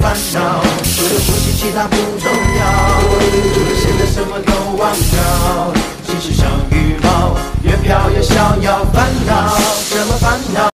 烦恼除了呼吸，其他不重要。现在什么都忘掉，心事像羽毛，越飘越逍遥。